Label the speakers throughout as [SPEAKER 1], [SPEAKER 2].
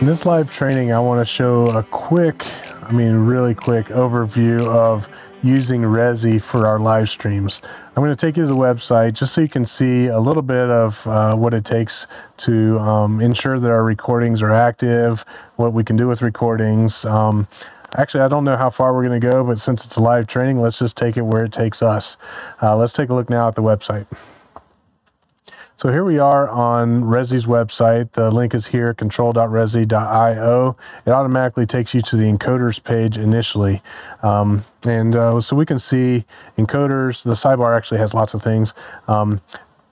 [SPEAKER 1] In this live training, I want to show a quick, I mean, really quick overview of using Resi for our live streams. I'm going to take you to the website just so you can see a little bit of uh, what it takes to um, ensure that our recordings are active, what we can do with recordings. Um, actually, I don't know how far we're going to go, but since it's a live training, let's just take it where it takes us. Uh, let's take a look now at the website. So here we are on Resi's website. The link is here, control.resi.io. It automatically takes you to the encoders page initially. Um, and uh, so we can see encoders. The sidebar actually has lots of things. Um,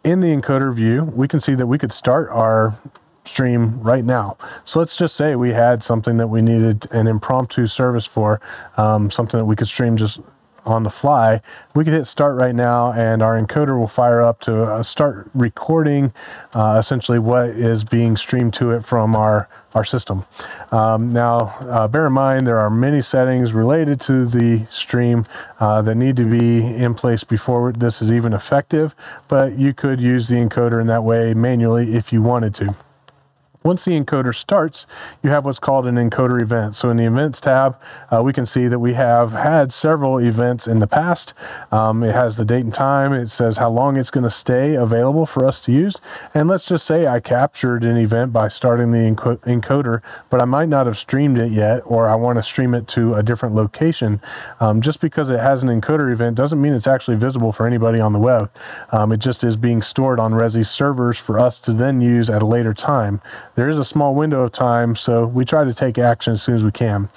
[SPEAKER 1] in the encoder view, we can see that we could start our stream right now. So let's just say we had something that we needed an impromptu service for, um, something that we could stream just on the fly, we could hit start right now and our encoder will fire up to uh, start recording uh, essentially what is being streamed to it from our, our system. Um, now, uh, bear in mind there are many settings related to the stream uh, that need to be in place before this is even effective, but you could use the encoder in that way manually if you wanted to. Once the encoder starts, you have what's called an encoder event. So in the events tab, uh, we can see that we have had several events in the past. Um, it has the date and time. It says how long it's going to stay available for us to use. And let's just say I captured an event by starting the enco encoder, but I might not have streamed it yet, or I want to stream it to a different location. Um, just because it has an encoder event doesn't mean it's actually visible for anybody on the web. Um, it just is being stored on Resi servers for us to then use at a later time. There is a small window of time, so we try to take action as soon as we can.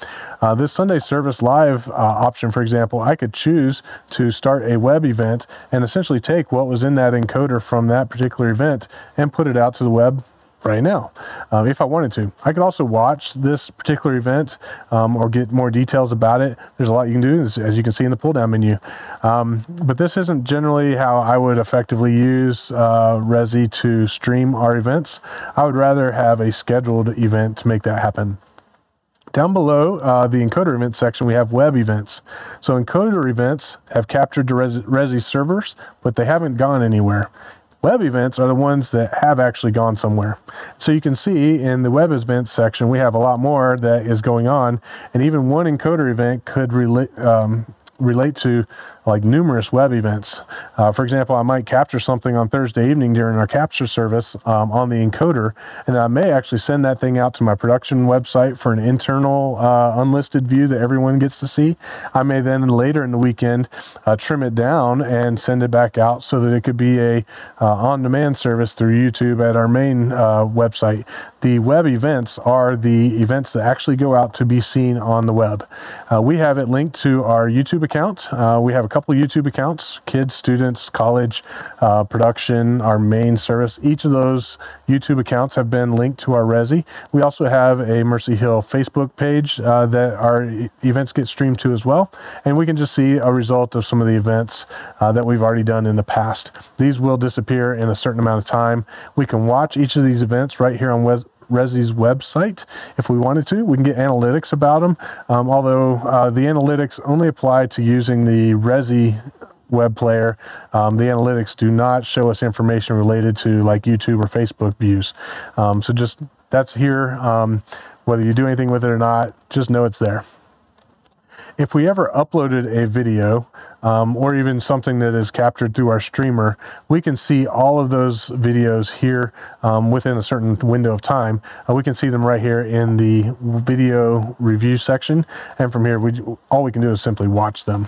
[SPEAKER 1] Uh, this Sunday Service Live uh, option, for example, I could choose to start a web event and essentially take what was in that encoder from that particular event and put it out to the web right now um, if I wanted to. I could also watch this particular event um, or get more details about it. There's a lot you can do as, as you can see in the pull down menu. Um, but this isn't generally how I would effectively use uh, Resi to stream our events. I would rather have a scheduled event to make that happen. Down below uh, the encoder events section, we have web events. So encoder events have captured the Resi servers, but they haven't gone anywhere. Web events are the ones that have actually gone somewhere. So you can see in the web events section, we have a lot more that is going on. And even one encoder event could relate, um, relate to like numerous web events. Uh, for example, I might capture something on Thursday evening during our capture service um, on the encoder, and I may actually send that thing out to my production website for an internal uh, unlisted view that everyone gets to see. I may then later in the weekend uh, trim it down and send it back out so that it could be a uh, on-demand service through YouTube at our main uh, website. The web events are the events that actually go out to be seen on the web. Uh, we have it linked to our YouTube account. we have a couple YouTube accounts, kids, students, college, uh, production, our main service. Each of those YouTube accounts have been linked to our Resi. We also have a Mercy Hill Facebook page uh, that our events get streamed to as well. And we can just see a result of some of the events uh, that we've already done in the past. These will disappear in a certain amount of time. We can watch each of these events right here on Wes Resi's website if we wanted to. We can get analytics about them, um, although uh, the analytics only apply to using the Resi web player. Um, the analytics do not show us information related to like YouTube or Facebook views. Um, so just that's here. Um, whether you do anything with it or not, just know it's there. If we ever uploaded a video, um, or even something that is captured through our streamer, we can see all of those videos here um, within a certain window of time. Uh, we can see them right here in the video review section. And from here, we, all we can do is simply watch them.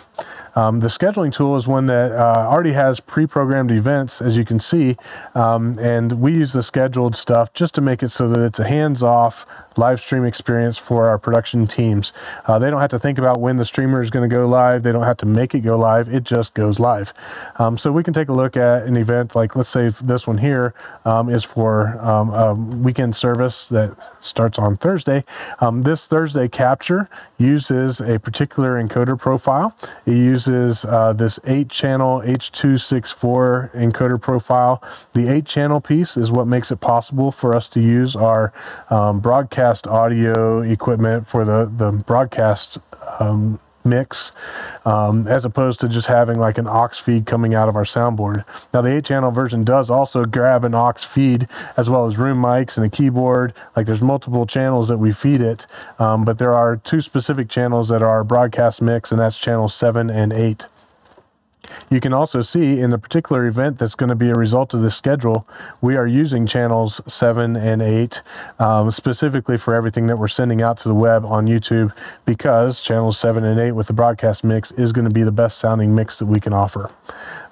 [SPEAKER 1] Um, the scheduling tool is one that uh, already has pre-programmed events, as you can see, um, and we use the scheduled stuff just to make it so that it's a hands-off live stream experience for our production teams. Uh, they don't have to think about when the streamer is going to go live. They don't have to make it go live, it just goes live. Um, so we can take a look at an event like, let's say this one here um, is for um, a weekend service that starts on Thursday. Um, this Thursday capture uses a particular encoder profile. It uses uh, this 8-channel H.264 encoder profile. The 8-channel piece is what makes it possible for us to use our um, broadcast audio equipment for the, the broadcast um, mix um, as opposed to just having like an aux feed coming out of our soundboard. Now the 8 channel version does also grab an aux feed as well as room mics and a keyboard. Like there's multiple channels that we feed it, um, but there are two specific channels that are broadcast mix and that's channel 7 and 8. You can also see in the particular event that's going to be a result of this schedule, we are using channels 7 and 8 um, specifically for everything that we're sending out to the web on YouTube because channels 7 and 8 with the broadcast mix is going to be the best sounding mix that we can offer.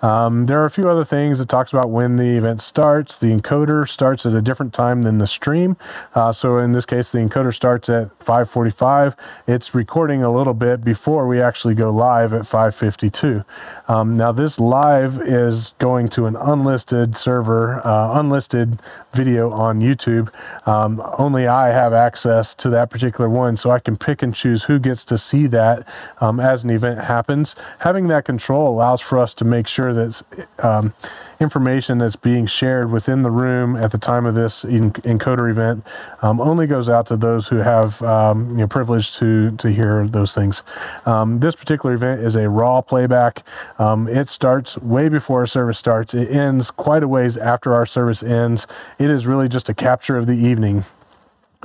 [SPEAKER 1] Um, there are a few other things. It talks about when the event starts. The encoder starts at a different time than the stream. Uh, so in this case, the encoder starts at 5:45. It's recording a little bit before we actually go live at 5:52. Um, now this live is going to an unlisted server, uh, unlisted video on YouTube. Um, only I have access to that particular one, so I can pick and choose who gets to see that um, as an event happens. Having that control allows for us to make sure that um, information that's being shared within the room at the time of this encoder event um, only goes out to those who have um, you know, privilege to, to hear those things. Um, this particular event is a raw playback. Um, it starts way before our service starts. It ends quite a ways after our service ends. It is really just a capture of the evening.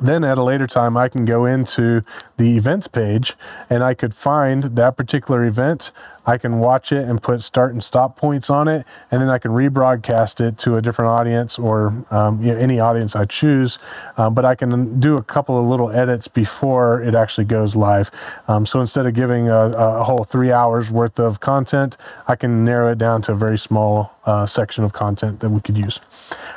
[SPEAKER 1] Then at a later time, I can go into the events page and I could find that particular event. I can watch it and put start and stop points on it, and then I can rebroadcast it to a different audience or um, you know, any audience I choose. Um, but I can do a couple of little edits before it actually goes live. Um, so instead of giving a, a, whole three hours worth of content, I can narrow it down to a very small uh, section of content that we could use.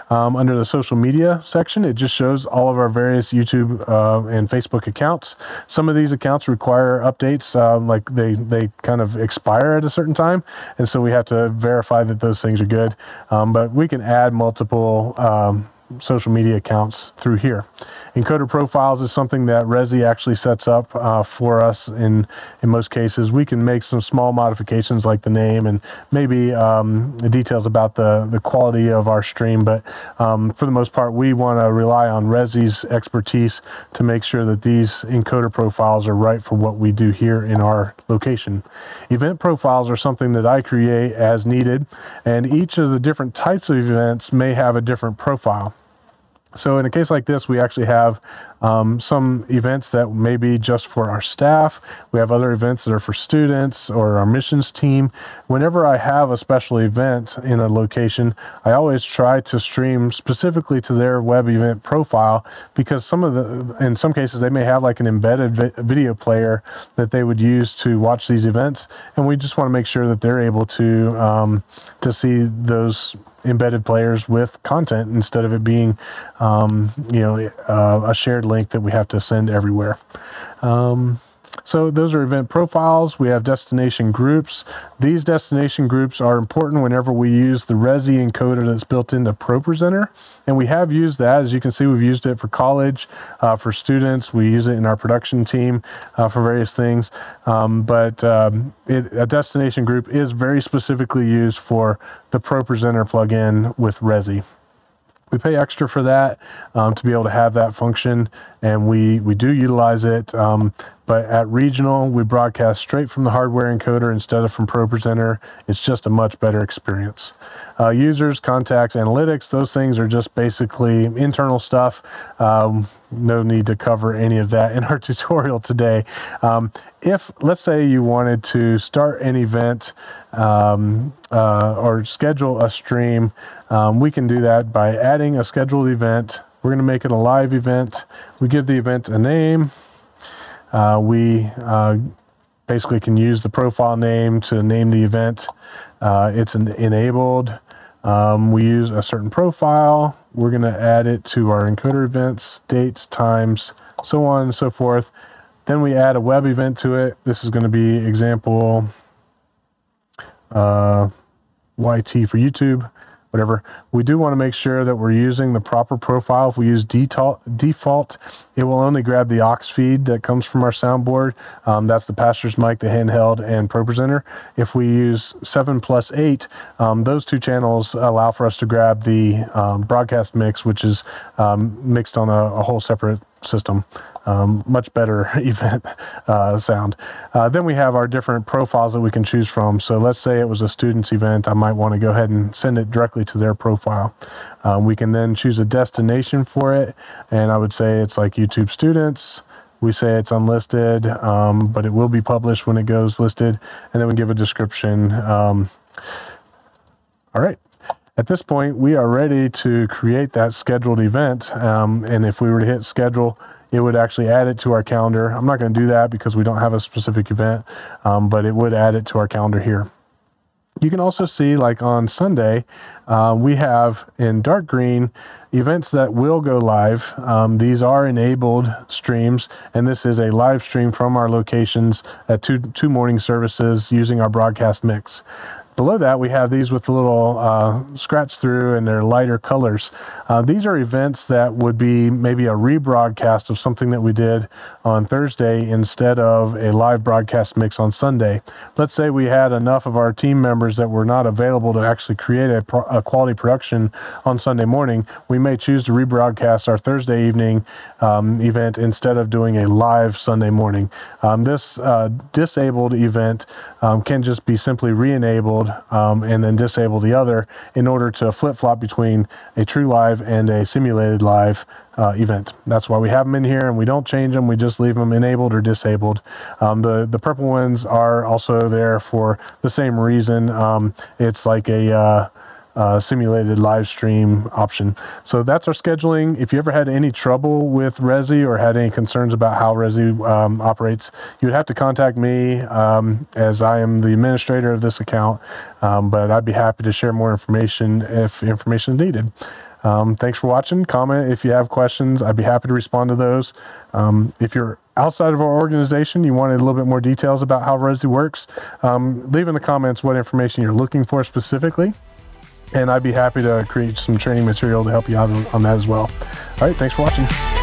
[SPEAKER 1] Um, under the social media section, it just shows all of our various YouTube uh, and Facebook accounts. Some of these accounts require updates, um, like they, they kind of expire at a certain time. And so we have to verify that those things are good. Um, but we can add multiple um, social media accounts through here. Encoder profiles is something that Resi actually sets up uh, for us in, in most cases. We can make some small modifications like the name and maybe um, details about the, the quality of our stream, but um, for the most part, we want to rely on Resi's expertise to make sure that these encoder profiles are right for what we do here in our location. Event profiles are something that I create as needed, and each of the different types of events may have a different profile. So in a case like this, we actually have um, some events that may be just for our staff. We have other events that are for students or our missions team. Whenever I have a special event in a location, I always try to stream specifically to their web event profile because some of the, in some cases, they may have like an embedded vi video player that they would use to watch these events. And we just want to make sure that they're able to, um, to see those embedded players with content instead of it being, um, you know, uh, a shared link that we have to send everywhere. Um, so those are event profiles. We have destination groups. These destination groups are important whenever we use the Resi encoder that's built into ProPresenter. And we have used that. As you can see, we've used it for college, uh, for students. We use it in our production team uh, for various things. Um, but um, it, a destination group is very specifically used for the ProPresenter plugin with Resi we pay extra for that um, to be able to have that function and we we do utilize it um, but at regional we broadcast straight from the hardware encoder instead of from ProPresenter it's just a much better experience. Uh, users contacts analytics those things are just basically internal stuff. Um, no need to cover any of that in our tutorial today. Um, if let's say you wanted to start an event um, uh, or schedule a stream um, we can do that by adding a scheduled event. We're going to make it a live event. We give the event a name. Uh, we uh, basically can use the profile name to name the event. Uh, it's an enabled. Um, we use a certain profile. We're going to add it to our encoder events, dates, times, so on and so forth. Then we add a web event to it. This is going to be example uh, YT for YouTube whatever. We do want to make sure that we're using the proper profile. If we use default, it will only grab the aux feed that comes from our soundboard. Um, that's the pastor's mic, the handheld, and ProPresenter. If we use 7 plus 8, um, those two channels allow for us to grab the um, broadcast mix, which is um, mixed on a, a, whole separate system. Um, much better event uh, sound. Uh, then we have our different profiles that we can choose from. So let's say it was a student's event. I might want to go ahead and send it directly to their profile. Um, we can then choose a destination for it. And I would say it's like YouTube students. We say it's unlisted, um, but it will be published when it goes listed. And then we give a description. Um, all right. At this point, we are ready to create that scheduled event. Um, and if we were to hit schedule, it would actually add it to our calendar. I'm not going to do that because we don't have a specific event, um, but it would add it to our calendar here. You can also see like on Sunday, uh, we have in dark green events that will go live. Um, these are enabled streams, and this is a live stream from our locations at two, two morning services using our broadcast mix. Below that, we have these with a little uh, scratch through and they're lighter colors. Uh, these are events that would be maybe a rebroadcast of something that we did on Thursday instead of a live broadcast mix on Sunday. Let's say we had enough of our team members that were not available to actually create a, pro a quality production on Sunday morning. We may choose to rebroadcast our Thursday evening um, event instead of doing a live Sunday morning. Um, this uh, disabled event um, can just be simply re-enabled um, and then disable the other in order to flip-flop between a true live and a simulated live uh, event. That's why we have them in here and we don't change them. We just leave them enabled or disabled. Um, the, the purple ones are also there for the same reason. Um, it's like a uh, uh, simulated live stream option. So that's our scheduling. If you ever had any trouble with Resi or had any concerns about how Resi um, operates, you would have to contact me um, as I am the administrator of this account. Um, but I'd be happy to share more information if information is needed. Um, thanks for watching. Comment if you have questions. I'd be happy to respond to those. Um, if you're outside of our organization, you wanted a little bit more details about how Resi works, um, leave in the comments what information you're looking for specifically and I'd be happy to create some training material to help you out on, that as well. All right, thanks for watching.